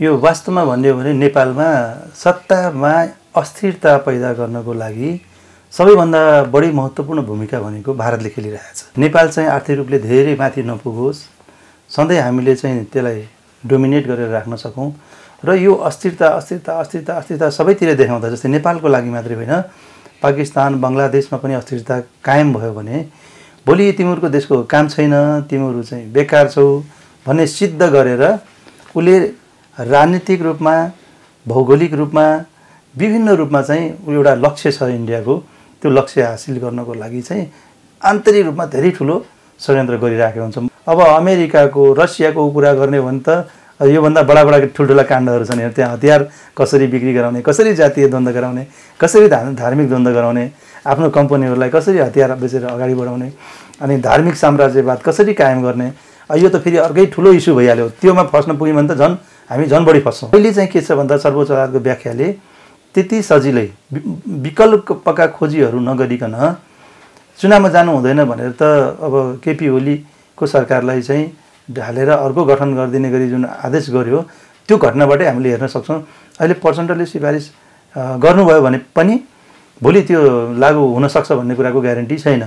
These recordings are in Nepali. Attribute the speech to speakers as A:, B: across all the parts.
A: यो वास्तवमा भन्यो भने नेपालमा सत्तामा अस्थिरता पैदा गर्नको लागि सबैभन्दा बढी महत्त्वपूर्ण भूमिका भनेको भारतले खेलिरहेको छ। नेपाल चाहिँ आर्थिक रूपले धेरै माथि नपुगोस्। सधैँ हामीले चाहिँ त्यसलाई डोमिनेट गरेर राख्न सकौँ। र यो अस्थिरता अस्थिरता अस्थिरता अस्थिरता सबैतिर देखाउँदा जस्तै नेपालको लागि मात्रै होइन पाकिस्तान बङ्गलादेशमा पनि अस्थिरता कायम भयो भने भोलि तिमीहरूको देशको काम छैन तिमीहरू चाहिँ बेकार छौ भन्ने सिद्ध गरेर उसले राजनीतिक रूपमा भौगोलिक रूपमा विभिन्न रूपमा चाहिँ एउटा लक्ष्य छ इन्डियाको। त्यो लक्ष्य हासिल गर्नको लागि चाहिँ आन्तरिक रूपमा धेरै ठुलो षड्यन्त्र गरिरहेको हुन्छ अब अमेरिकाको रसियाको कुरा गर्ने हो भने त योभन्दा बडा बडा ठुल्ठुला काण्डहरू छन् त्यहाँ हतियार कसरी बिक्री गराउने कसरी जातीय द्वन्द्व गराउने कसरी धार्मिक द्वन्द्व गराउने आफ्नो कम्पनीहरूलाई कसरी हतियार बेचेर अगाडि बढाउने अनि धार्मिक साम्राज्यवाद कसरी कायम गर्ने। यो त फेरि अर्कै ठुलो इस्यु भइहाल्यो। त्योमा फस्न पुग्यो भने त झन् हामी झन् बढी फस्छौँ। अहिले चाहिँ के छ भन्दा सर्वोच्च अदालतको व्याख्याले त्यति सजिलै विकल्पका खोजीहरू नगरिकन चुनावमा जानु हुँदैन भनेर त अब केपी ओलीको सरकारलाई चाहिँ ढालेर अर्को गठन गरिदिने गरी जुन आदेश गर्यो त्यो घटनाबाटै हामीले हेर्न सक्छौँ। अहिले प्रचण्डले सिफारिस गर्नुभयो भने पनि भोलि त्यो लागु हुनसक्छ भन्ने कुराको ग्यारेन्टी छैन।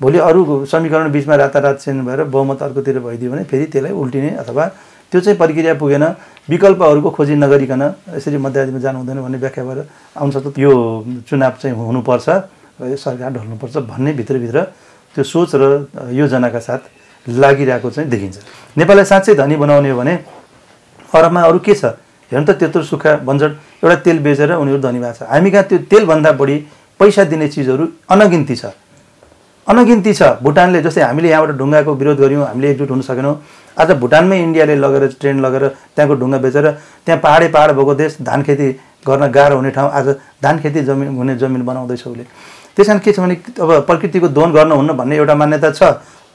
A: भोलि अरू समीकरण बिचमा रातारात चेन्ज भएर बहुमत अर्कोतिर भइदियो भने फेरि त्यसलाई उल्टिने अथवा त्यो चाहिँ प्रक्रिया पुगेन। विकल्पहरूको खोजी नगरिकन यसरी मध्यावधिमा जानु हुँदैन भन्ने व्याख्या भएर आउन सक्छ यो चुनाव चाहिँ हुनुपर्छ र यो सरकार ढल्नुपर्छ भन्ने भित्रभित्र त्यो सोच र योजनाका साथ लागिरहेको चाहिँ देखिन्छ। नेपाललाई साँच्चै धनी बनाउने हो भने अरबमा अरू के छ? हेर्नु त त्यत्रो सुक्खा बन्जट एउटा तेल बेचेर उनीहरू धनी भएको छ। हामी कहाँ त्यो तेलभन्दा बढी पैसा दिने चिजहरू अनगिन्ती छ। अनगिन्ती छ। भुटानले जस्तै हामीले यहाँबाट ढुङ्गाको विरोध गऱ्यौँ हामीले एकजुट हुन सकेनौँ। आज भुटानमै इन्डियाले लगेर ट्रेन लगेर त्यहाँको ढुङ्गा बेचेर त्यहाँ पाहाडै पाहाड भएको देश धान खेती गर्न गाह्रो हुने ठाउँ आज धान खेती जमिन हुने जमिन बनाउँदैछ उसले। त्यस कारण के छ भने अब प्रकृतिको दोहन गर्नुहुन्न भन्ने एउटा मान्यता छ।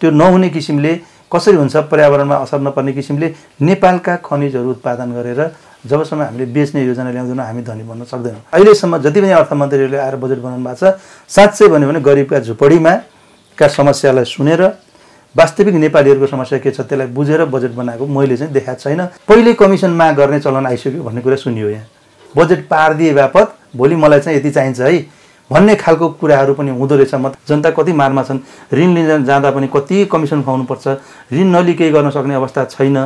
A: त्यो नहुने किसिमले कसरी हुन्छ पर्यावरणमा असर नपर्ने किसिमले नेपालका खनिजहरू उत्पादन गरेर जबसम्म हामीले बेच्ने योजना ल्याउँदैनौँ हामी धनी बन्न सक्दैनौँ। अहिलेसम्म जति पनि अर्थमन्त्रीहरूले आएर बजेट बनाउनु भएको छ साँच्चै भन्यो भने गरिबका झुपडीमा का समस्यालाई सुनेर वास्तविक नेपालीहरूको समस्या के छ त्यसलाई बुझेर बजेट बनाएको मैले चाहिँ देखाएको छैन। पहिले कमिसन माग गर्ने चलन आइसक्यो भन्ने कुरा सुनियो यहाँ। बजेट पार दिए बापत भोलि मलाई चाहिँ यति चाहिन्छ है। भन्ने खालको कुराहरू पनि हुँदो रहेछ। म जनता कति मारमा छन् ऋण लिन जाँदा पनि कति कमिसन खुवाउनुपर्छ ऋण नलिई केही गर्न सक्ने अवस्था छैन।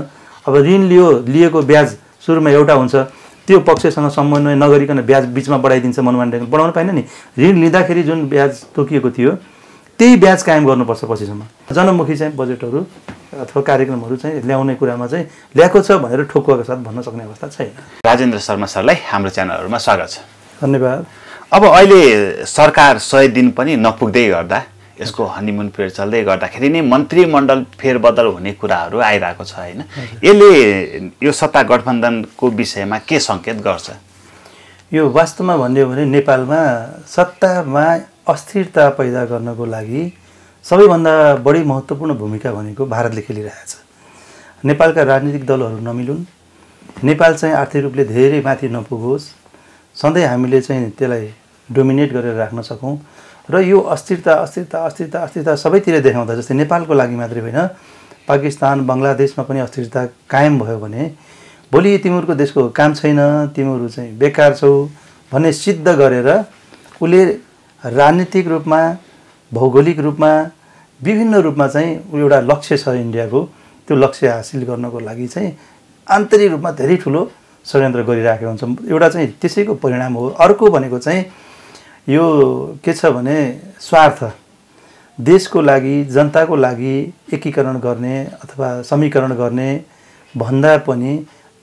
A: अब ऋण लियो लिएको ब्याज सुरुमा एउटा हुन्छ। त्यो पक्षसँग समन्वय नगरिकन ब्याज बिचमा बढाइदिन्छ मनोमान बढाउनु पाएन नि। ऋण लिँदाखेरि जुन ब्याज तोकिएको थियो त्यही ब्याज कायम गर्नुपर्छ पछिसम्म। जनमुखी चाहिँ बजेटहरू अथवा कार्यक्रमहरू चाहिँ ल्याउने कुरामा चाहिँ ल्याएको छ भनेर ठोकुवाको साथ भन्न सक्ने अवस्था छैन।
B: राजेन्द्र शर्मा सरलाई हाम्रो च्यानलहरूमा स्वागत छ।
A: धन्यवाद।
B: अब अहिले सरकार सय दिन पनि नपुग्दै गर्दा यसको हनिमुन पिरियड चल्दै गर्दाखेरि नै मन्त्रीमण्डल फेरबदल हुने कुराहरू आइरहेको छ होइन? यसले यो सत्ता गठबन्धनको विषयमा के सङ्केत गर्छ?
A: यो वास्तवमा भन्यो भने नेपालमा सत्तामा अस्थिरता पैदा गर्नको लागि सबैभन्दा बढी महत्त्वपूर्ण भूमिका भनेको भारतले खेलिरहेको छ नेपालका राजनीतिक दलहरू नमिलुन्। नेपाल चाहिँ आर्थिक रूपले धेरै माथि नपुगोस्। सधैँ हामीले चाहिँ त्यसलाई डोमिनेट गरेर राख्न सकौँ र यो अस्थिरता अस्थिरता अस्थिरता अस्थिरता सबैतिर देखाउँदा जस्तै नेपालको लागि मात्रै होइन पाकिस्तान बङ्गलादेशमा पनि अस्थिरता कायम भयो भने भोलि तिमीहरूको देशको काम छैन तिमीहरू चाहिँ बेकार छौ भन्ने सिद्ध गरेर उसले राजनीतिक रूपमा भौगोलिक रूपमा विभिन्न रूपमा चाहिँ एउटा लक्ष्य छ इन्डियाको। त्यो लक्ष्य हासिल गर्नको लागि चाहिँ आन्तरिक रूपमा धेरै ठुलो षड्यन्त्र गरिरहेको हुन्छ एउटा चाहिँ त्यसैको परिणाम हो। अर्को भनेको चाहिँ यो के छ भने स्वार्थ। देशको लागि जनताको लागि एकीकरण गर्ने अथवा समीकरण गर्ने भन्दा पनि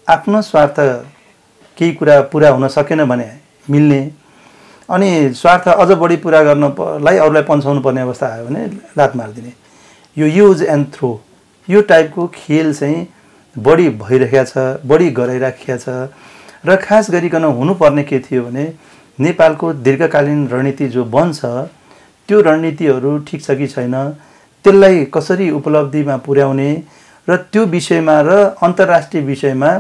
A: आफ्नो स्वार्थ केही कुरा पुरा हुन सकेन भने मिल्ने अनि स्वार्थ अझ बढी पुरा गर्नलाई अरूलाई पन्छाउनु पर्ने अवस्था आयो भने लात मारिदिने। यो युज एन्ड थ्रो यो टाइपको खेल चाहिँ बढी भइरहेको छ बढी गराइराखेको छ र खास गरिकन हुनुपर्ने के थियो भने नेपालको दीर्घकालीन रणनीति जो बन्छ त्यो रणनीतिहरू ठिक छ कि छैन त्यसलाई कसरी उपलब्धिमा पुर्याउने र त्यो विषयमा र अन्तर्राष्ट्रिय विषयमा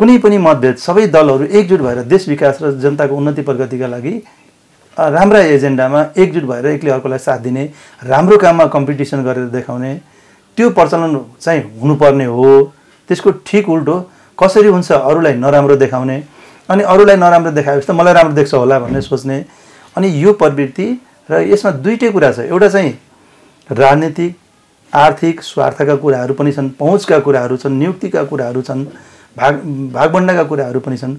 A: कुनै पनि मतभेद सबै दलहरू एकजुट भएर देश विकास र जनताको उन्नति प्रगतिका लागि राम्रा एजेन्डामा एकजुट भएर एकले अर्कोलाई साथ दिने राम्रो काममा कम्पिटिसन गरेर देखाउने त्यो प्रचलन चाहिँ हुनुपर्ने हो। त्यसको ठिक उल्टो कसरी हुन्छ अरूलाई नराम्रो देखाउने अनि अरूलाई नराम्रो देखाएपछि त मलाई राम्रो देख्छ होला भन्ने सोच्ने अनि यो प्रवृत्ति र यसमा दुइटै कुरा छ। एउटा चाहिँ राजनीतिक आर्थिक स्वार्थका कुराहरू पनि छन् पहुँचका कुराहरू छन् नियुक्तिका कुराहरू छन्। भाग भागबन्डाका कुराहरू पनि छन्।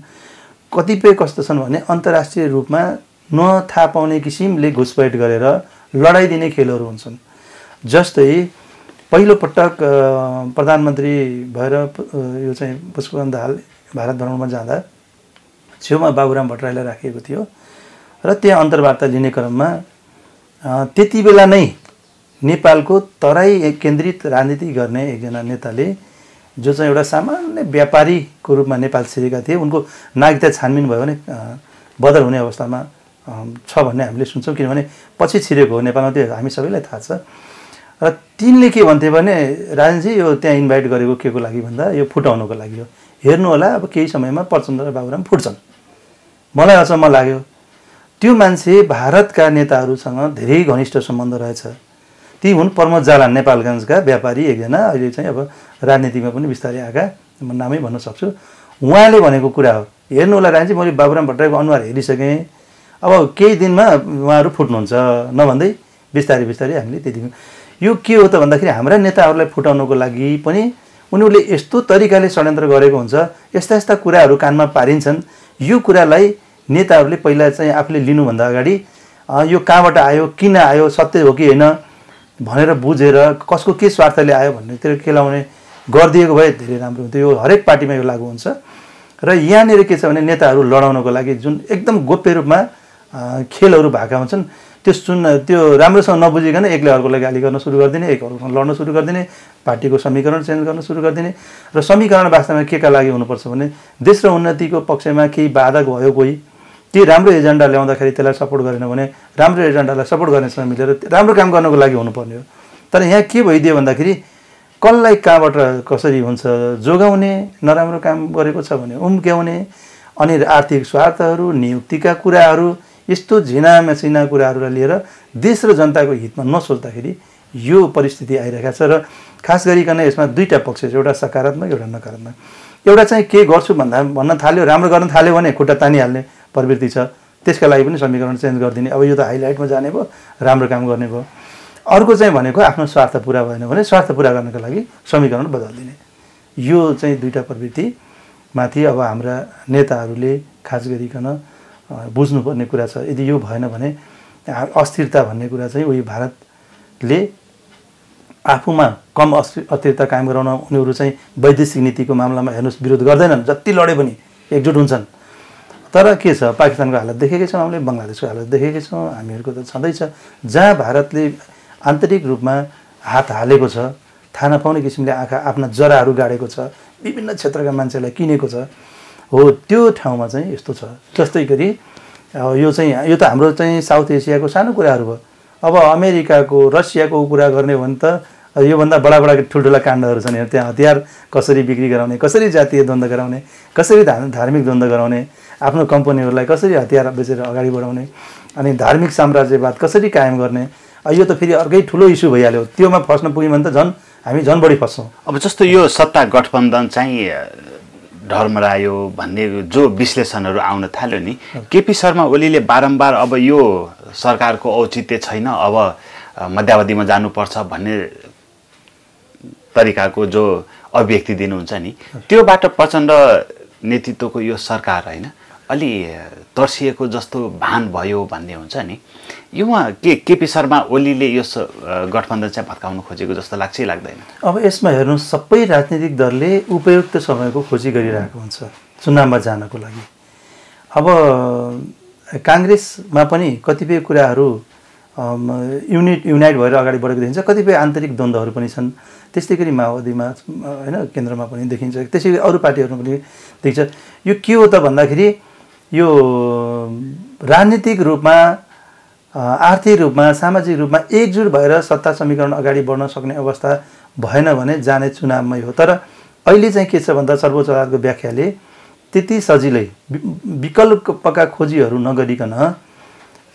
A: कतिपय कस्तो छन् भने अन्तर्राष्ट्रिय रूपमा नथाहा पाउने किसिमले घुसपैठ गरेर लडाइदिने खेलहरू हुन्छन्। जस्तै पहिलोपटक प्रधानमन्त्री भएर यो चाहिँ पुष्पकन्त दाहाल भारत भ्रमणमा जाँदा छेउमा बाबुराम भट्टराईलाई राखिएको थियो र त्यहाँ अन्तर्वार्ता लिने क्रममा त्यति बेला नै नेपालको तराई केन्द्रित राजनीति गर्ने एकजना नेताले जो चाहिँ एउटा सामान्य व्यापारीको रूपमा नेपाल छिरेका थिए उनको नागरिकता छानबिन भयो भने बदर हुने अवस्थामा छ भन्ने हामीले सुन्छौँ किनभने पछि छिरेको हो नेपालमा त्यो हामी सबैलाई थाहा छ। र तिनले के भन्थे भने राजनजी यो त्यहाँ इन्भाइट गरेको के को लागि भन्दा यो फुटाउनुको लागि हो। हेर्नु होला अब केही समयमा प्रचण्ड र बाबुराम फुट्छन्। मलाई अचम्म लाग्यो। त्यो मान्छे भारतका नेताहरूसँग धेरै घनिष्ठ सम्बन्ध रहेछ। ती हुन् प्रमोद जालान नेपालगञ्जका व्यापारी एकजना अहिले चाहिँ अब राजनीतिमा पनि बिस्तारै आएका। म नामै भन्न सक्छु। उहाँले भनेको कुरा हो। हेर्नु होला राजी मैले बाबुराम भट्टराईको अनुहार हेरिसकेँ। अब केही दिनमा उहाँहरू फुट्नुहुन्छ। नभन्दै बिस्तारै बिस्तारै हामीले त्यति यो के हो त भन्दाखेरि हाम्रा नेताहरूलाई फुटाउनको लागि पनि उनीहरूले यस्तो तरिकाले षड्यन्त्र गरेको हुन्छ। यस्ता यस्ता कुराहरू कानमा पारिन्छन्। यो कुरालाई नेताहरूले पहिला चाहिँ आफूले लिनुभन्दा अगाडि यो कहाँबाट आयो किन आयो सत्य हो कि होइन भनेर बुझेर कसको के स्वार्थले आयो भन्नेतिर केलाउने गरिदिएको भए धेरै राम्रो हुन्थ्यो। यो हरेक पार्टीमा यो लागु हुन्छ। र यहाँनिर के छ भने नेताहरू लडाउनको लागि जुन एकदम गोप्य रूपमा खेलहरू भएका हुन्छन् त्यो सुन्न त्यो राम्रोसँग नबुझिकन एकले अर्कोलाई गाली गर्न सुरु गरिदिने एक अर्कोसँग लड्न सुरु गरिदिने पार्टीको समीकरण चेन्ज गर्न सुरु गरिदिने। र समीकरण वास्तवमा के का लागि हुनुपर्छ भने देश र उन्नतिको पक्षमा केही बाधक भयो कोही केही राम्रो एजेन्डा ल्याउँदाखेरि त्यसलाई सपोर्ट गरेन भने राम्रो एजेन्डालाई सपोर्ट गर्नेसँग मिलेर राम्रो काम गर्नको लागि हुनुपर्ने हो। तर यहाँ के भइदियो भन्दाखेरि कसलाई कहाँबाट कसरी हुन्छ जोगाउने नराम्रो काम गरेको छ भने उम्क्याउने अनि आर्थिक स्वार्थहरू नियुक्तिका कुराहरू यस्तो झिना मेसिना कुराहरूलाई लिएर देश र जनताको हितमा नसोच्दाखेरि यो परिस्थिति आइरहेको छ र खास गरिकन यसमा दुईवटा पक्ष छ एउटा सकारात्मक एउटा नकारात्मक। एउटा चाहिँ के गर्छु भन्दा भन्न थाल्यो राम्रो गर्न थाल्यो भने खुट्टा तानिहाल्ने। प्रवृत्ति छ। त्यसका लागि पनि समीकरण चेन्ज गरिदिने। अब यो त हाइलाइटमा जाने भयो राम्रो काम गर्ने भयो। अर्को चाहिँ भनेको आफ्नो स्वार्थ पुरा भएन भने स्वार्थ पुरा गर्नको लागि समीकरण बदलिदिने। यो चाहिँ दुईवटा प्रवृत्तिमाथि अब हाम्रा नेताहरूले खास गरिकन बुझ्नुपर्ने कुरा छ। यदि यो भएन भने अस्थिरता भन्ने कुरा चाहिँ उयो भारतले आफूमा कम अस्थिरता कायम गराउन उनीहरू चाहिँ वैदेशिक नीतिको मामलामा हेर्नुहोस् विरोध गर्दैनन्। जति लडे पनि एकजुट हुन्छन्। तर के छ? पाकिस्तानको हालत देखेकै छौँ हामीले बङ्गलादेशको हालत देखेकै छौँ। हामीहरूको त छँदैछ जहाँ भारतले आन्तरिक रूपमा हात हालेको छ थाहा नपाउने किसिमले आँखा आफ्ना जराहरू गाडेको छ विभिन्न क्षेत्रका मान्छेलाई किनेको छ हो त्यो ठाउँमा चाहिँ यस्तो छ। जस्तै गरी यो चाहिँ यो त हाम्रो चाहिँ साउथ एसियाको सानो कुराहरू भयो। अब अमेरिकाको रसियाको कुरा गर्ने हो भने त योभन्दा बडा बडा ठुल्ठुला काण्डहरू छन् त्यहाँ हतियार कसरी बिक्री गराउने कसरी जातीय द्वन्द्व गराउने कसरी धार्मिक द्वन्द्व गराउने आफ्नो कम्पनीहरूलाई कसरी हतियार बेचेर अगाडि बढाउने अनि धार्मिक साम्राज्यवाद कसरी कायम गर्ने यो त फेरि अर्कै ठुलो इस्यु भइहाल्यो। त्योमा फस्न पुग्यौँ भने त झन् हामी झन् बढी फस्छौँ।
B: अब जस्तो यो सत्ता गठबन्धन चाहिँ ढर्मरायो भन्ने जो विश्लेषणहरू आउन थाल्यो नि केपी शर्मा ओलीले बारम्बार अब यो सरकारको औचित्य छैन अब मध्यावधिमा जानुपर्छ भन्ने तरिकाको जो अभिव्यक्ति दिनुहुन्छ नि त्योबाट प्रचण्ड नेतृत्वको यो सरकार होइन अलि तर्सिएको जस्तो भान भयो भन्ने हुन्छ नि। यो उहाँ के केपी शर्मा ओलीले यो गठबन्धन चाहिँ भत्काउन खोजेको जस्तो लाग्छ लाग्दैन?
A: अब यसमा हेर्नु सबै राजनीतिक दलले उपयुक्त समयको खोजी गरिरहेको हुन्छ चुनावमा जानको लागि। अब काङ्ग्रेसमा पनि कतिपय कुराहरू युनिट युनाइट भएर अगाडि बढेको देखिन्छ। कतिपय आन्तरिक द्वन्द्वहरू पनि छन्। त्यस्तै गरी माओवादीमा होइन केन्द्रमा पनि देखिन्छ। त्यसै गरी अरू पार्टीहरूमा पनि देखिन्छ। यो के हो त भन्दाखेरि यो राजनीतिक रूपमा आर्थिक रूपमा सामाजिक रूपमा एकजुट भएर सत्ता समीकरण अगाडि बढ्न सक्ने अवस्था भएन भने जाने चुनावमै हो। तर अहिले चाहिँ के छ भन्दा सर्वोच्च अदालतको व्याख्याले त्यति सजिलै विकल्पका खोजीहरू नगरिकन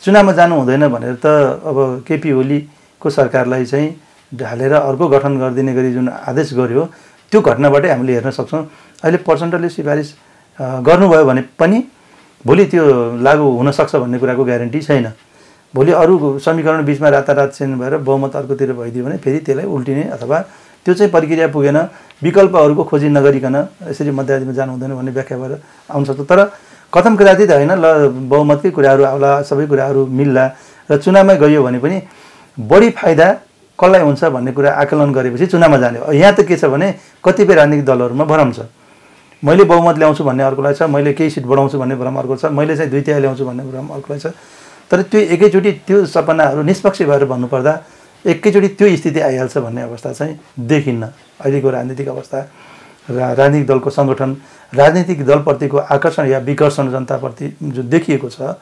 A: चुनावमा जानु हुँदैन भनेर त अब केपी ओलीको सरकारलाई चाहिँ ढालेर अर्को गठन गरिदिने गरी जुन आदेश गर्यो त्यो घटनाबाटै हामीले हेर्न सक्छौँ। अहिले प्रचण्डले सिफारिस गर्नुभयो भने पनि भोलि त्यो लागु हुनसक्छ भन्ने कुराको ग्यारेन्टी छैन। भोलि अरू समीकरण बिचमा रातारात चेन्ज भएर बहुमत अर्कोतिर भइदियो भने फेरि त्यसलाई उल्टिने अथवा त्यो चाहिँ प्रक्रिया पुगेन विकल्पहरूको खोजी नगरिकन यसरी मध्यावधिमा जानु हुँदैन भन्ने व्याख्या भएर आउन सक्छ तर कथम कदाचित होइन ल बहुमतकै कुराहरू आउला सबै कुराहरू मिल्ला र चुनावमै गइयो भने पनि बढी फाइदा कसलाई हुन्छ भन्ने कुरा आकलन गरेपछि चुनावमा जाने हो। यहाँ त के छ भने कतिपय राजनीतिक दलहरूमा भरम छ। मैले बहुमत ल्याउँछु भन्ने अर्कोलाई छ मैले केही सिट बढाउँछु भन्ने भ्रम अर्को छ मैले चाहिँ दुई ल्याउँछु भन्ने भ्रम अर्कोलाई छ। तर त्यो एकैचोटि त्यो सपनाहरू निष्पक्ष भएर भन्नुपर्दा एकैचोटि त्यो स्थिति आइहाल्छ भन्ने अवस्था चाहिँ देखिन्न। अहिलेको राजनीतिक अवस्था रा राजनीतिक दलको सङ्गठन राजनीतिक दलप्रतिको आकर्षण या विकर्षण जनताप्रति जो देखिएको छ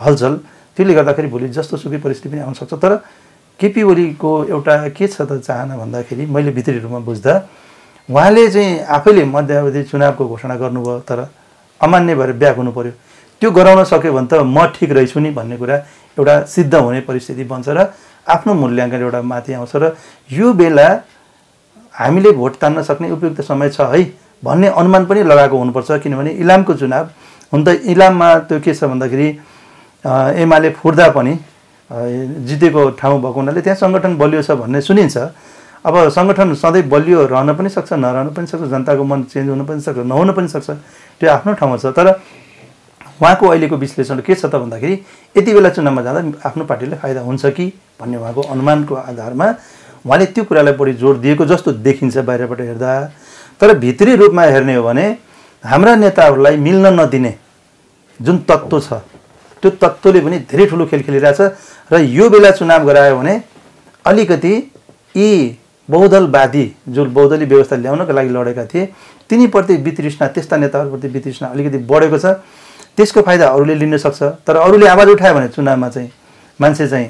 A: हलचल त्यसले गर्दाखेरि भोलि जस्तो सुकै परिस्थिति पनि आउनसक्छ तर केपी ओलीको एउटा के छ त चाहना भन्दाखेरि मैले भित्री रूपमा बुझ्दा उहाँले चाहिँ आफैले मध्यावधि चुनावको घोषणा गर्नुभयो तर अमान्य भएर ब्याक हुनु पर्यो त्यो गराउन सक्यो भने त म ठिक रहेछु नि भन्ने कुरा एउटा सिद्ध हुने परिस्थिति बन्छ र आफ्नो मूल्याङ्कन एउटा माथि आउँछ र यो बेला हामीले भोट तान्न सक्ने उपयुक्त समय छ है भन्ने अनुमान पनि लगाएको हुनुपर्छ किनभने इलामको चुनाव हुन त इलाममा त्यो के छ भन्दाखेरि एमाले फुट्दा पनि जितेको ठाउँ भएको हुनाले त्यहाँ सङ्गठन बलियो छ भन्ने सुनिन्छ। अब सङ्गठन सधैँ बलियो रहन पनि सक्छ नरहन पनि सक्छ जनताको मन चेन्ज हुन पनि सक्छ नहुन पनि सक्छ त्यो आफ्नो ठाउँमा छ। तर उहाँको अहिलेको विश्लेषण के छ त भन्दाखेरि यति बेला चुनावमा जाँदा आफ्नो पार्टीलाई फाइदा हुन्छ कि भन्ने उहाँको अनुमानको आधारमा उहाँले त्यो कुरालाई बढी जोड दिएको जस्तो देखिन्छ बाहिरबाट हेर्दा। तर भित्री रूपमा हेर्ने हो भने हाम्रा नेताहरूलाई मिल्न नदिने जुन तत्त्व छ त्यो तत्त्वले पनि धेरै ठुलो खेल खेलिरहेछ र यो बेला चुनाव गरायो भने अलिकति यी बहुदलवादी जो बहुदलीय व्यवस्था ल्याउनका लागि लडेका थिए तिनीप्रति वितृष्णा त्यस्ता नेताहरूप्रति वितृष्णा अलिकति बढेको छ। त्यसको फाइदा अरूले लिन सक्छ। तर अरूले आवाज उठायो भने चुनावमा चाहिँ मान्छे चाहिँ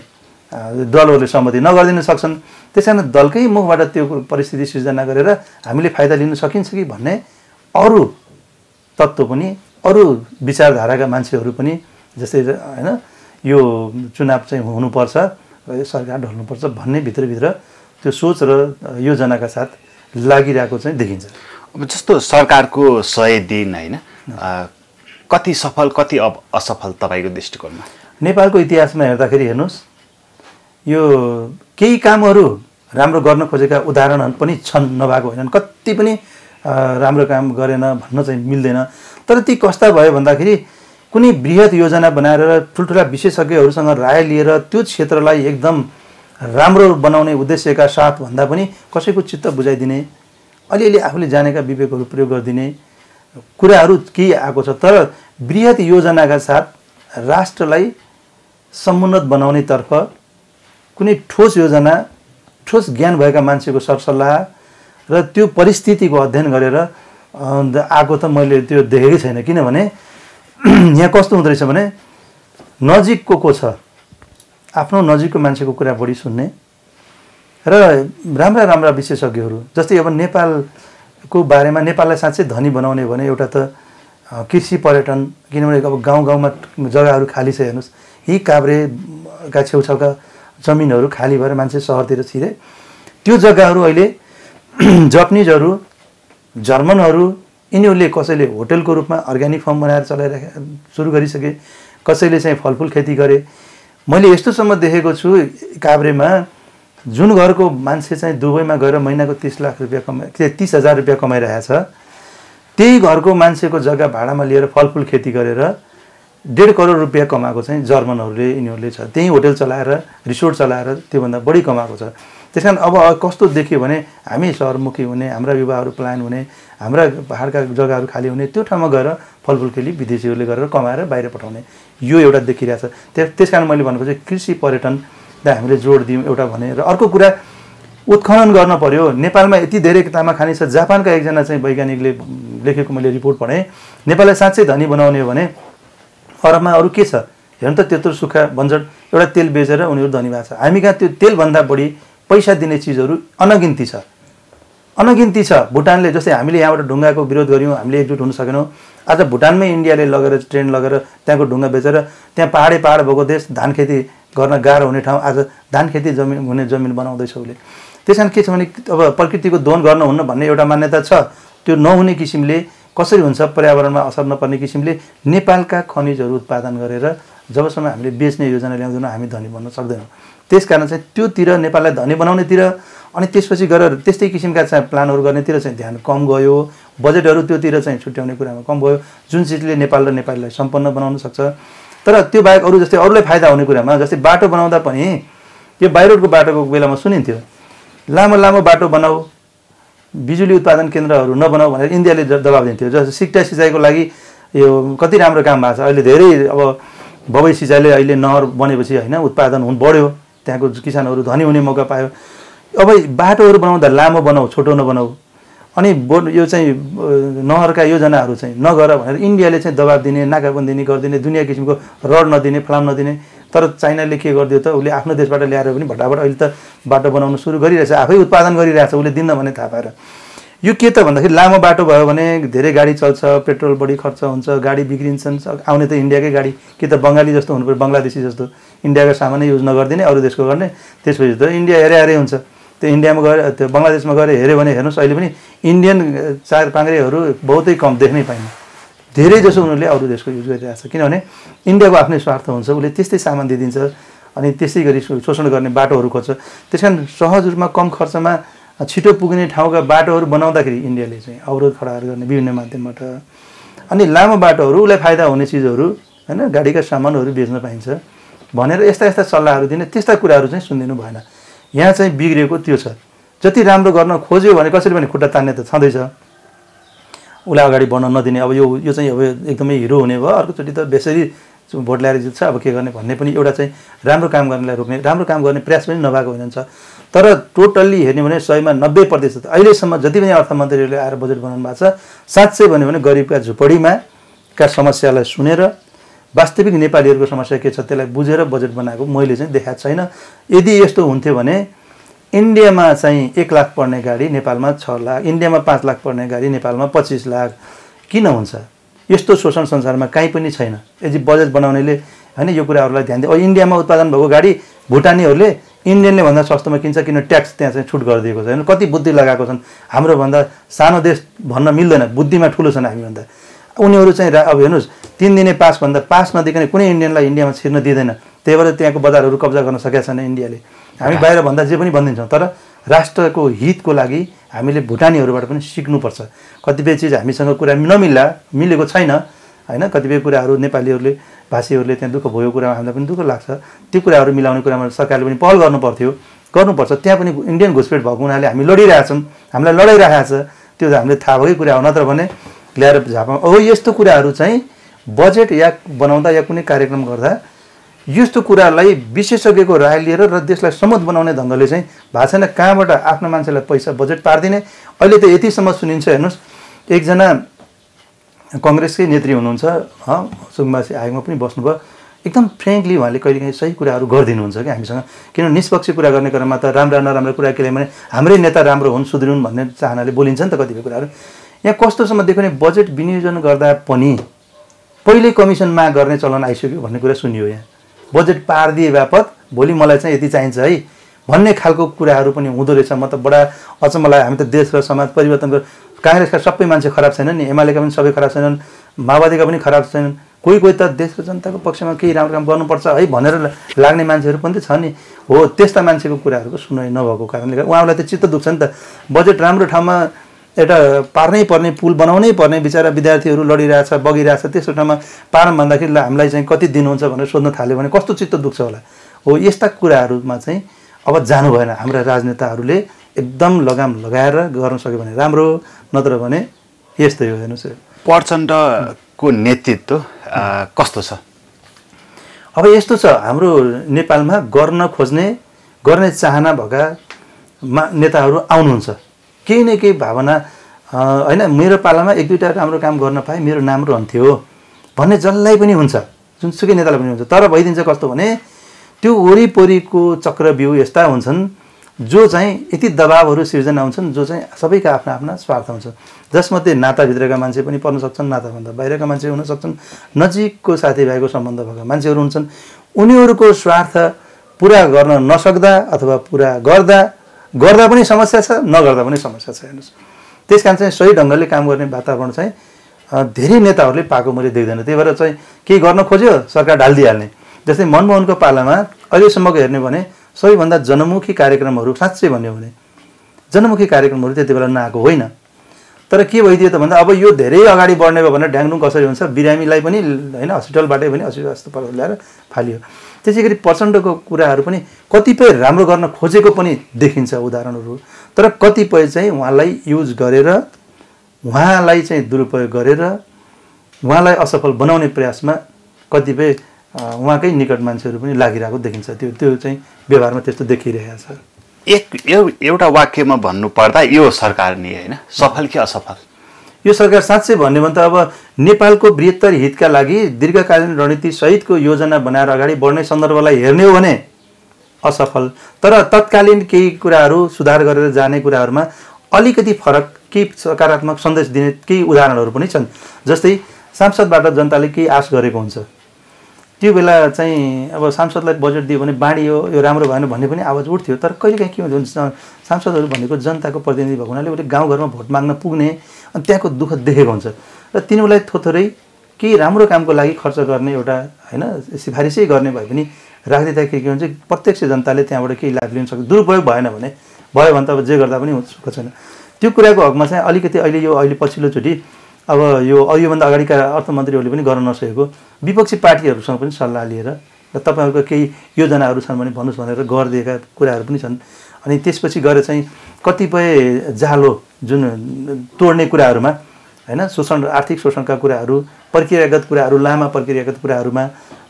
A: दलहरूले सहमति नगरिदिन सक्छन्। त्यस कारण दलकै मुखबाट त्यो परिस्थिति सिर्जना गरेर हामीले फाइदा लिन सकिन्छ कि भन्ने अरू तत्त्व पनि अरू विचारधाराका मान्छेहरू पनि जस्तै होइन यो चुनाव चाहिँ हुनुपर्छ र यो सरकार ढल्नुपर्छ भन्ने भित्रभित्र त्यो सोच र योजनाका साथ लागिरहेको चाहिँ देखिन्छ।
B: अब जस्तो सरकारको सय दिन होइन कति सफल कति अब असफल तपाईँको दृष्टिकोणमा?
A: नेपालको इतिहासमा हेर्दाखेरि हेर्नुहोस् यो केही कामहरू राम्रो गर्न खोजेका उदाहरणहरू पनि छन् नभएको होइनन्। कति पनि राम्रो काम गरेन भन्न चाहिँ मिल्दैन। तर ती कस्ता भयो भन्दाखेरि कुनै बृहत योजना बनाएर ठुल्ठुला विशेषज्ञहरूसँग राय लिएर त्यो क्षेत्रलाई एकदम राम्रो बनाउने उद्देश्यका साथ भन्दा पनि कसैको चित्त बुझाइदिने अलिअलि आफूले जानेका विवेकहरू प्रयोग गरिदिने कुराहरू केही आएको छ। तर बृहत योजनाका साथ राष्ट्रलाई समुन्नत बनाउनेतर्फ कुनै ठोस योजना ठोस ज्ञान भएका मान्छेको सरसल्लाह र त्यो परिस्थितिको अध्ययन गरेर आएको त मैले त्यो देखेकै छैन। किनभने यहाँ कस्तो हुँदो रहेछ भने नजिकको को छ? आफ्नो नजिकको मान्छेको कुरा बढी सुन्ने र राम्रा राम्रा विशेषज्ञहरू जस्तै अब नेपालको बारेमा नेपाललाई साँच्चै धनी बनाउने भने एउटा त कृषि पर्यटन किनभने अब गाउँ गाउँमा जग्गाहरू खाली छ हेर्नुहोस्। यी काभ्रेका छेउछाउका जमिनहरू खाली भएर मान्छे सहरतिर छिरे त्यो जग्गाहरू अहिले जपनिजहरू जर्मनहरू यिनीहरूले कसैले होटलको रूपमा अर्ग्यानिक फर्म बनाएर चलाइराखे सुरु गरिसके कसैले चाहिँ फलफुल खेती गरे। मैले यस्तोसम्म देखेको छु काभ्रेमा जुन घरको मान्छे चाहिँ दुबईमा गएर महिनाको तिस लाख रुपियाँ कमाइ के तिस हजार रुपियाँ कमाइरहेछ त्यही घरको मान्छेको जग्गा भाडामा लिएर फलफुल खेती गरेर डेढ करोड रुपियाँ कमाएको चाहिँ जर्मनहरूले यिनीहरूले छ। त्यहीँ होटल चलाएर रिसोर्ट चलाएर त्योभन्दा बढी कमाएको छ। त्यस कारण अब कस्तो देखियो भने हामी सहरमुखी हुने हाम्रा युवाहरू पलायन हुने हाम्रा पाहाडका जग्गाहरू खाली हुने त्यो ठाउँमा गएर फलफुल खेली विदेशीहरूले गरेर कमाएर बाहिर पठाउने यो एउटा देखिरहेछ। त्यस त्यस कारण मैले भनेको चाहिँ कृषि पर्यटनलाई हामीले जोड दियौँ एउटा भने। र अर्को कुरा उत्खनन गर्न पर्यो। नेपालमा यति धेरै तामा खानी छ। जापानका एकजना चाहिँ वैज्ञानिकले लेखेको मैले रिपोर्ट पढेँ। नेपाललाई साँच्चै धनी बनाउने हो भने अरबमा अरू के छ? हेर्नु त त्यत्रो सुक्खा बन्जर एउटा तेल बेचेर उनीहरू धनी भएको छ। हामी कहाँ त्यो तेलभन्दा बढी पैसा दिने चिजहरू अनगिन्ती छ। अनगिन्ती छ। भुटानले जस्तै हामीले यहाँबाट ढुङ्गाको विरोध गऱ्यौँ हामीले एकजुट हुन सकेनौँ। आज भुटानमै इन्डियाले लगेर ट्रेन लगेर त्यहाँको ढुङ्गा बेचेर त्यहाँ पाहाडै पाहाड भएको देश धान खेती गर्न गाह्रो हुने ठाउँ आज धान खेती जमिन हुने जमिन बनाउँदैछ उसले। त्यस कारण के छ भने अब प्रकृतिको दोहन गर्न हुन्न भन्ने एउटा मान्यता छ। त्यो नहुने किसिमले कसरी हुन्छ पर्यावरणमा असर नपर्ने किसिमले नेपालका खनिजहरू उत्पादन गरेर जबसम्म हामीले बेच्ने योजना ल्याउँदैनौँ हामी धनी बन्न सक्दैनौँ। त्यस कारण चाहिँ त्योतिर नेपाललाई धनी बनाउनेतिर अनि त्यसपछि गएर त्यस्तै किसिमका चाहिँ प्लानहरू गर्नेतिर चाहिँ ध्यान कम गयो। बजेटहरू त्योतिर चाहिँ छुट्याउने कुरामा कम गयो। जुन चिजले नेपाल र नेपालीलाई सम्पन्न बनाउन सक्छ। तर त्यो बाहेक अरू जस्तै अरूलाई फाइदा हुने कुरामा जस्तै बाटो बनाउँदा पनि यो बाहिरको बाटोको बेलामा सुनिन्थ्यो लामो लामो बाटो बनाऊ बिजुली उत्पादन केन्द्रहरू नबनाऊ भनेर इन्डियाले दबाब दिन्थ्यो। जस्तो सिक्टा सिँचाइको लागि यो कति राम्रो काम भएको छ? अहिले धेरै अब बबई सिँचाइले अहिले नहर बनेपछि होइन उत्पादन हुन बढ्यो। त्यहाँको किसानहरू धनी हुने मौका पायो। अब बाटोहरू बनाउँदा लामो बनाऊ छोटो नबनाऊ। अनि बो यो चाहिँ नहरका योजनाहरू चाहिँ नगर भनेर इन्डियाले चाहिँ दबाब दिने नाकाबन्दी दिने गरिदिने दुनियाँ किसिमको रड नदिने फलाम नदिने तर चाइनाले के गरिदियो त उसले आफ्नो देशबाट ल्याएर पनि भटाभट अहिले त बाटो बनाउनु सुरु गरिरहेछ आफै उत्पादन गरिरहेछ उसले दिन्न भने थाहा पाएर। यो के त भन्दाखेरि लामो बाटो भयो भने धेरै गाडी चल्छ पेट्रोल बढी खर्च हुन्छ गाडी बिग्रिन्छन् आउने त इन्डियाकै गाडी कि त बङ्गाली जस्तो हुनु पऱ्यो बङ्गलादेशी जस्तो। इन्डियाको सामानै युज नगरिदिने अरू देशको गर्ने त्यसपछि त इन्डिया हेरे हेरे हुन्छ। त्यो इन्डियामा गएर त्यो बङ्गलादेशमा गएर हेऱ्यो भने हेर्नुहोस् अहिले पनि इन्डियन चार पाङ्ग्रेहरू बहुतै कम देख्नै पाइने धेरै जसो उनीहरूले अरू देशको युज गरिरहेको छ। किनभने इन्डियाको आफ्नै स्वार्थ हुन्छ उसले त्यस्तै सामान दिइदिन्छ अनि त्यस्तै गरी शोषण गर्ने बाटोहरू खोज्छ। त्यस कारण सहज रूपमा कम खर्चमा छिटो पुग्ने ठाउँका बाटोहरू बनाउँदाखेरि इन्डियाले चाहिँ अवरोध खडाहरू गर्ने विभिन्न माध्यमबाट। अनि लामो बाटोहरू उसलाई फाइदा हुने चिजहरू होइन गाडीका सामानहरू बेच्न पाइन्छ। भनेर यस्ता यस्ता सल्लाहहरू दिने त्यस्ता कुराहरू चाहिँ सुनिदिनु भएन। यहाँ चाहिँ बिग्रिएको त्यो छ। जति राम्रो गर्न खोज्यो भने कसरी पनि खुट्टा तान्ने त छँदैछ। उसलाई अगाडि बढ्न नदिने। अब यो यो चाहिँ अब एकदमै हिरो हुने भयो। अर्कोचोटि त बेसरी भोट ल्याएर जित्छ। अब के गर्ने भन्ने पनि एउटा चाहिँ राम्रो काम गर्नेलाई रोक्ने राम्रो काम गर्ने प्रयास पनि नभएको हुनुहुन्छ तर टोटल्ली हेर्ने भने सयमा नब्बे प्रतिशत अहिलेसम्म जति पनि अर्थमन्त्रीहरूले आएर बजेट बनाउनु भएको छ साँच्चै भन्यो भने गरिबका झुपडीमा का समस्यालाई सुनेर वास्तविक नेपालीहरूको समस्या के छ त्यसलाई बुझेर बजेट बनाएको मैले चाहिँ देखाएको छैन। यदि यस्तो हुन्थ्यो भने इन्डियामा चाहिँ एक लाख पर्ने गाडी नेपालमा छ लाख इन्डियामा पाँच लाख पर्ने गाडी नेपालमा पच्चिस लाख। किन हुन्छ? यस्तो शोषण संसारमा कहीँ पनि छैन। यदि बजेट बनाउनेले होइन यो कुराहरूलाई ध्यान दियो इन्डियामा उत्पादन भएको गाडी भुटानीहरूले इन्डियनले भन्दा सस्तोमा किन्छ किन ट्याक्स त्यहाँ चाहिँ छुट गरिदिएको छ होइन कति बुद्धि लगाएको छन्? हाम्रोभन्दा सानो देश भन्न मिल्दैन। बुद्धिमा ठुलो छन् हामीभन्दा उनीहरू चाहिँ अब हेर्नुहोस् तिन दिने पासभन्दा पास नदिकन कुनै इन्डियनलाई इन्डियामा छिर्न दिँदैन। त्यही भएर त्यहाँको बजारहरू कब्जा गर्न सकेका छैन इन्डियाले। हामी बाहिर भन्दा जे पनि भनिदिन्छौँ तर राष्ट्रको हितको लागि हामीले भुटानीहरूबाट पनि सिक्नुपर्छ। कतिपय चिज हामीसँग कुरा नमिल्ला मिलेको छैन होइन? कतिपय कुराहरू नेपालीहरूले भाषीहरूले त्यहाँ दुःख भयो कुरामा हामीलाई पनि दुःख लाग्छ। त्यो कुराहरू मिलाउने कुरामा सरकारले पनि पहल गर्नु पर्थ्यो गर्नुपर्छ। त्यहाँ पनि इन्डियन घुसपेट भएको हुनाले हामी लडिरहेछौँ हामीलाई लडाइरहेको छ। त्यो हामीले थाहा भएकै कुरा हो नत्र भने ल्याएर झापा अब यस्तो कुराहरू चाहिँ बजेट या बनाउँदा या कुनै कार्यक्रम गर्दा यस्तो कुरालाई विशेषज्ञको राय लिएर र देशलाई समत बनाउने ढङ्गले चाहिँ भएको छैन। कहाँबाट आफ्नो मान्छेलाई पैसा बजेट पारिदिने? अहिले त यतिसम्म सुनिन्छ हेर्नुहोस्। एकजना कङ्ग्रेसकै नेत्री हुनुहुन्छ सुकुम्बासी आयोगमा पनि बस्नुभयो। एकदम फ्रेङ्कली उहाँले कहिलेकाहीँ सही कुराहरू गरिदिनुहुन्छ कि हामीसँग। किन निष्पक्ष कुरा गर्ने क्रममा त राम्रा नराम्रो कुरा के भने हाम्रै नेता राम्रो हुन् सुध्रिउन् भन्ने चाहनाले बोलिन्छ नि त कतिपय कुराहरू। यहाँ कस्तोसम्म देख्यो भने बजेट विनियोजन गर्दा पनि पहिले कमिसन माग गर्ने चलन आइसक्यो भन्ने कुरा सुनियो यहाँ। बजेट पारिदिए बापत भोलि मलाई चाहिँ यति चाहिन्छ है। भन्ने खालको कुराहरू पनि हुँदो रहेछ। म त बडा अचम्म लाग्यो। हामी त देश र समाज परिवर्तन गर काङ्ग्रेसका सबै मान्छे खराब छैनन् नि एमालेका पनि सबै खराब छैनन् माओवादीका पनि खराब छैनन्। कोही कोही त देश र जनताको पक्षमा केही राम्रो काम गर्नुपर्छ है भनेर लाग्ने मान्छेहरू पनि त छ नि। हो त्यस्ता मान्छेको कुराहरूको सुनाइ नभएको कारणले गर्दा उहाँलाई त चित्त दुख्छ नि त। बजेट राम्रो ठाउँमा एउटा पार्नै पर्ने पुल बनाउनै पर्ने बिचरा विद्यार्थीहरू लडिरहेछ बगिरहेछ त्यस्तो ठाउँमा पारौँ भन्दाखेरि हामीलाई चाहिँ कति दिनुहुन्छ भनेर सोध्न थाल्यो भने कस्तो चित्त दुख्छ होला? हो यस्ता कुराहरूमा चाहिँ अब जानु भएन हाम्रा राजनेताहरूले एकदम लगाम लगाएर गर्न सक्यो भने राम्रो नत्र भने यस्तै हो हेर्नुहोस्
B: प्रचण्डको नेतृत्व कस्तो छ?
A: अब यस्तो छ हाम्रो नेपालमा गर्न खोज्ने गर्ने चाहना भएका मा नेताहरू आउनुहुन्छ। केही न केही भावना होइन मेरो पालामा एक दुईवटा राम्रो काम गर्न पाएँ मेरो नाम रहन्थ्यो भन्ने जसलाई पनि हुन्छ जुनसुकै नेतालाई पनि हुन्छ। तर भइदिन्छ कस्तो भने त्यो वरिपरिको चक्रव्यूह यस्ता हुन्छन् जो चाहिँ यति दबावहरू सिर्जना हुन्छन् जो चाहिँ सबैका आफ्ना आफ्ना स्वार्थ हुन्छ। जसमध्ये नाताभित्रका मान्छे पनि पर्न सक्छन् नाताभन्दा बाहिरका मान्छे हुन सक्छन् नजिकको साथीभाइको सम्बन्ध भएका मान्छेहरू हुन्छन्। उनीहरूको स्वार्थ पुरा गर्न नसक्दा अथवा पुरा गर्दा गर्दा पनि समस्या छ नगर्दा पनि समस्या छ हेर्नुहोस्। त्यस कारण चाहिँ सही ढङ्गले काम गर्ने वातावरण चाहिँ धेरै नेताहरूले पाएको मैले देख्दैन। त्यही भएर चाहिँ केही गर्न खोज्यो सरकार ढालिदिइहाल्ने। जस्तै मनमोहनको पालामा अहिलेसम्मको हेर्ने भने सबैभन्दा जनमुखी कार्यक्रमहरू साँच्चै भन्यो भने जनमुखी कार्यक्रमहरू त्यति बेला नआएको होइन। तर के भइदियो त भन्दा अब यो धेरै अगाडि बढ्ने भयो भने ढ्याङडुङ कसरी हुन्छ बिरामीलाई पनि होइन हस्पिटलबाटै पनि अस्पताल ल्याएर फालियो। त्यसै गरी प्रचण्डको कुराहरू पनि कतिपय राम्रो गर्न खोजेको पनि देखिन्छ उदाहरणहरू। तर कतिपय चाहिँ उहाँलाई युज गरेर उहाँलाई चाहिँ दुरुपयोग गरेर उहाँलाई असफल बनाउने प्रयासमा कतिपय उहाँकै निकट मान्छेहरू पनि लागिरहेको देखिन्छ। त्यो त्यो चाहिँ व्यवहारमा त्यस्तो देखिरहेको छ।
B: एक एउ- एउटा वाक्यमा भन्नुपर्दा यो सरकार नि होइन सफल कि असफल?
A: यो सरकार साँच्चै भन्यो भने त अब नेपालको बृहत्तर हितका लागि दीर्घकालीन रणनीति सहितको योजना बनाएर अगाडि बढ्ने सन्दर्भलाई हेर्ने हो भने असफल। तर तत्कालीन केही कुराहरू सुधार गरेर जाने कुराहरूमा अलिकति फरक केही सकारात्मक सन्देश दिने केही उदाहरणहरू पनि छन् जस्तै सांसदबाट जनताले केही आश गरेको हुन्छ। त्यो बेला चाहिँ अब सांसदलाई बजेट दियो भने बाँडियो यो राम्रो भएन भन्ने पनि आवाज उठ्थ्यो। तर कहिलेकाहीँ के हुन्छ सांसदहरू भनेको जनताको प्रतिनिधि भएको हुनाले उसले गाउँघरमा भोट माग्न पुग्ने अनि त्यहाँको दुःख देखेको हुन्छ। र तिनीहरूलाई थोथोरै केही राम्रो कामको लागि खर्च गर्ने एउटा होइन सिफारिसै गर्ने भए पनि राखिदिँदाखेरि के हुन्छ प्रत्यक्ष जनताले त्यहाँबाट केही लाभ लिन सक्छ। दुरुपयोग भएन भने भयो भने त अब जे गर्दा पनि सुख छैन। त्यो कुराको हकमा चाहिँ अलिकति अहिले यो अहिले पछिल्लोचोटि अब यो योभन्दा अगाडिका अर्थमन्त्रीहरूले पनि गर्न नसकेको विपक्षी पार्टीहरूसँग पनि सल्लाह लिएर र तपाईँहरूको केही योजनाहरू छन् भने भन्नुहोस् भनेर गरिदिएका कुराहरू पनि छन्। अनि त्यसपछि गएर चाहिँ कतिपय जालो जुन तोड्ने कुराहरूमा होइन शोषण आर्थिक शोषणका कुराहरू प्रक्रियागत कुराहरू लामा प्रक्रियागत कुराहरूमा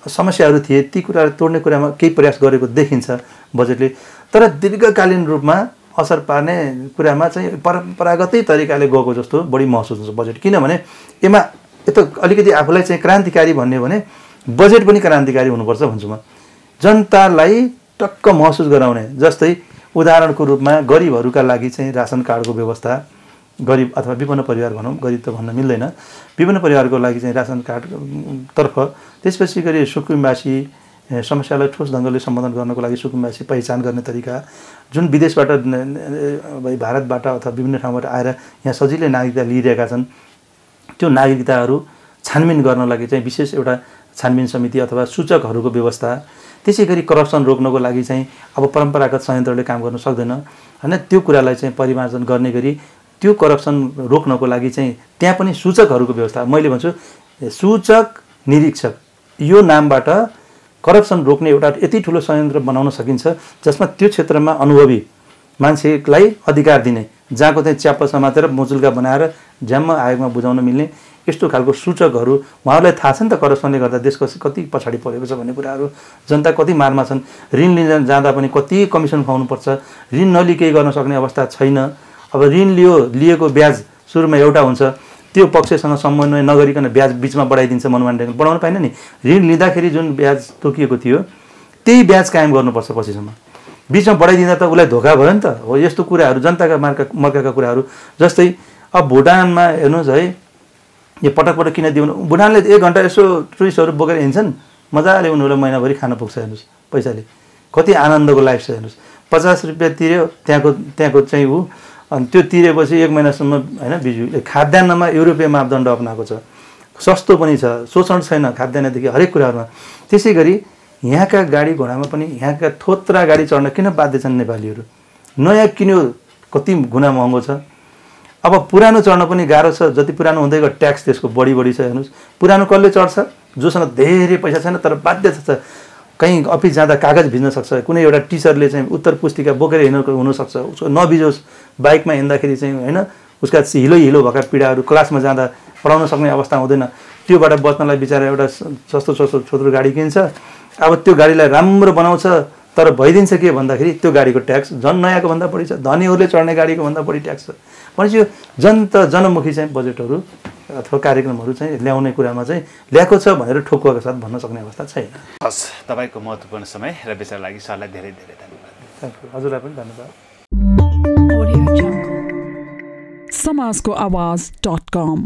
A: समस्याहरू थिए ती कुराहरू तोड्ने कुरामा केही प्रयास गरेको देखिन्छ बजेटले। तर दीर्घकालीन रूपमा असर पार्ने कुरामा चाहिँ परम्परागतै तरिकाले गएको जस्तो बढी महसुस हुन्छ बजेट। किनभने यसमा यता अलिकति आफूलाई चाहिँ क्रान्तिकारी भन्ने भने बजेट पनि क्रान्तिकारी हुनुपर्छ भन्छु म। जनतालाई टक्क महसुस गराउने जस्तै उदाहरणको रूपमा गरिबहरूका लागि चाहिँ रासन कार्डको व्यवस्था गरिब अथवा विपन्न परिवार भनौँ गरिब त भन्न मिल्दैन। विपन्न परिवारको लागि चाहिँ रासन कार्ड तर्फ त्यसपछि गरी सुकुम्बासी ए, समस्यालाई ठोस ढङ्गले सम्बोधन गर्नको लागि सुकुम्बासी पहिचान गर्ने तरिका जुन विदेशबाट भारतबाट अथवा विभिन्न ठाउँबाट आएर यहाँ सजिलै नागरिकता लिइरहेका छन् त्यो नागरिकताहरू छानबिन गर्न लागि चाहिँ विशेष एउटा छानबिन समिति अथवा सूचकहरूको व्यवस्था त्यसै गरी करप्सन रोक्नको लागि चाहिँ अब परम्परागत संयन्त्रले काम गर्न सक्दैन। होइन त्यो कुरालाई चाहिँ परिमार्जन गर्ने गरी त्यो करप्सन रोक्नको लागि चाहिँ त्यहाँ पनि सूचकहरूको व्यवस्था। मैले भन्छु सूचक निरीक्षक यो नामबाट करप्सन रोक्ने एउटा यति ठुलो संयन्त्र बनाउन सकिन्छ जसमा त्यो क्षेत्रमा अनुभवी मान्छेलाई अधिकार दिने जहाँको चाहिँ च्याप्प समातेर मुजुल्का बनाएर झ्याम्म आयोगमा बुझाउन मिल्ने यस्तो खालको सूचकहरू उहाँहरूलाई थाहा छ नि त करप्सनले गर्दा देश कस कति पछाडि परेको छ भन्ने कुराहरू। जनता कति मारमा छन् ऋण लिन जाँदा पनि कति कमिसन खुवाउनुपर्छ ऋण नलिई केही गर्न सक्ने अवस्था छैन। अब ऋण लियो लिएको ब्याज सुरुमा एउटा हुन्छ त्यो पक्षसँग समन्वय नगरिकन ब्याज बिचमा बढाइदिन्छ मनोमान डेङ्गल बढाउनु पाएन नि? ऋण लिँदाखेरि जुन ब्याज तोकिएको थियो त्यही ब्याज कायम गर्नुपर्छ पछिसम्म। बिचमा बढाइदिँदा त उसलाई धोका भयो नि त। हो यस्तो कुराहरू जनताका मार्का मर्काका कुराहरू जस्तै अब भुटानमा हेर्नुहोस् है यो पटक पटक किन दिउनु भुटानले एक घन्टा यसो टुरिस्टहरू बोकेर हिँड्छन् मजाले उनीहरूलाई महिनाभरि खान पुग्छ हेर्नुहोस् पैसाले। कति आनन्दको लाइफ छ हेर्नुहोस्। पचास रुपियाँ तिर्यो त्यहाँको त्यहाँको चाहिँ ऊ अनि त्यो तिरेपछि एक महिनासम्म होइन बिजुली खाद्यान्नमा युरोपीय मापदण्ड अप्नाएको छ। सस्तो पनि छ शोषण छैन खाद्यान्नदेखि हरेक कुराहरूमा। त्यसै गरी यहाँका गाडी घोडामा पनि यहाँका थोत्रा गाडी चढ्न किन बाध्य छन् नेपालीहरू? नयाँ किन्यो कति गुणा महँगो छ? अब पुरानो चढ्न पनि गाह्रो छ। जति पुरानो हुँदै गयो ट्याक्स त्यसको बढी बढी छ हेर्नुहोस्। पुरानो कसले चढ्छ? जोसँग धेरै पैसा छैन तर बाध्य छ। कहीँ अफिस जाँदा कागज भिज्न सक्छ। कुनै एउटा टिचरले चाहिँ उत्तर पुस्तिका बोकेर हिँड्नु हुनसक्छ। उसको नबिजोस् बाइकमा हिँड्दाखेरि चाहिँ होइन उसका हिलो हिलो भएका पीडाहरू क्लासमा जाँदा पढाउन सक्ने अवस्था हुँदैन। त्योबाट बच्नलाई बिचरा एउटा सस्तो सस्तो छोत्रो गाडी किन्छ। अब त्यो गाडीलाई राम्रो बनाउँछ। तर भइदिन्छ के भन्दाखेरि त्यो गाडीको ट्याक्स झन् नयाँको भन्दा बढी छ धनीहरूले चढ्ने गाडीको भन्दा बढी ट्याक्स छ। भनेपछि यो जनत जनमुखी चाहिँ बजेटहरू अथवा कार्यक्रमहरू चाहिँ ल्याउने कुरामा चाहिँ ल्याएको छ भनेर ठोकुवाको साथ भन्न सक्ने अवस्था छैन।
B: हस् तपाईँको महत्त्वपूर्ण समय र विचार लागि सरलाई धेरै धेरै धन्यवाद।
A: थ्याङ्क यू हजुरलाई पनि धन्यवाद.
C: समाजको आवाज डट कम